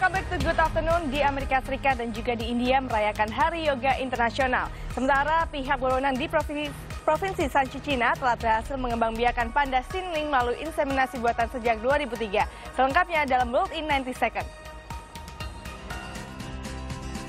Welcome back to Good Afternoon di Amerika Serikat dan juga di India merayakan Hari Yoga Internasional. Sementara pihak berwenang di Provinsi, Provinsi Sanchi Cina telah berhasil mengembangbiakan panda Xinling melalui inseminasi buatan sejak 2003. Selengkapnya dalam World in 90 Second.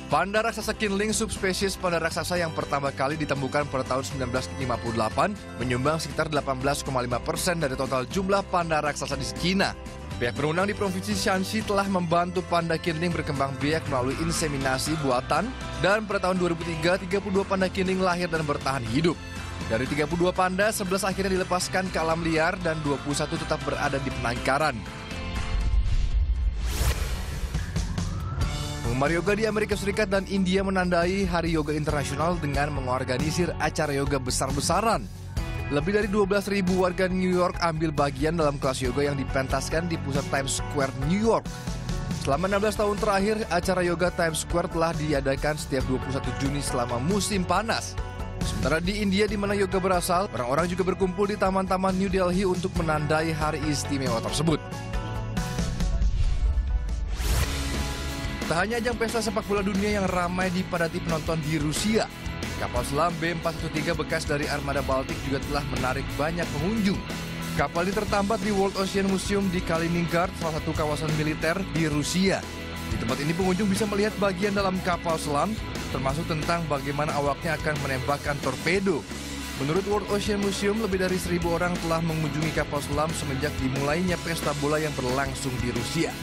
Panda raksasa kinling subspesies panda raksasa yang pertama kali ditemukan pada tahun 1958 menyumbang sekitar 18,5 persen dari total jumlah panda raksasa di China. Pihak berwenang di Provinsi Shanxi telah membantu panda kinling berkembang biak melalui inseminasi buatan dan pada tahun 2003, 32 panda kinling lahir dan bertahan hidup. Dari 32 panda, 11 akhirnya dilepaskan ke alam liar dan 21 tetap berada di penangkaran. Penggemar yoga di Amerika Serikat dan India menandai Hari Yoga Internasional dengan mengorganisir acara yoga besar-besaran. Lebih dari 12.000 warga New York ambil bagian dalam kelas yoga yang dipentaskan di pusat Times Square, New York. Selama 16 tahun terakhir, acara yoga Times Square telah diadakan setiap 21 Juni selama musim panas. Sementara di India di mana yoga berasal, orang-orang juga berkumpul di taman-taman New Delhi untuk menandai hari istimewa tersebut. Tak hanya ajang pesta sepak bola dunia yang ramai dipadati penonton di Rusia, Kapal selam B413 bekas dari armada Baltik juga telah menarik banyak pengunjung. Kapal ini tertambat di World Ocean Museum di Kaliningrad, salah satu kawasan militer di Rusia. Di tempat ini pengunjung bisa melihat bagian dalam kapal selam, termasuk tentang bagaimana awaknya akan menembakkan torpedo. Menurut World Ocean Museum, lebih dari seribu orang telah mengunjungi kapal selam semenjak dimulainya pesta bola yang berlangsung di Rusia.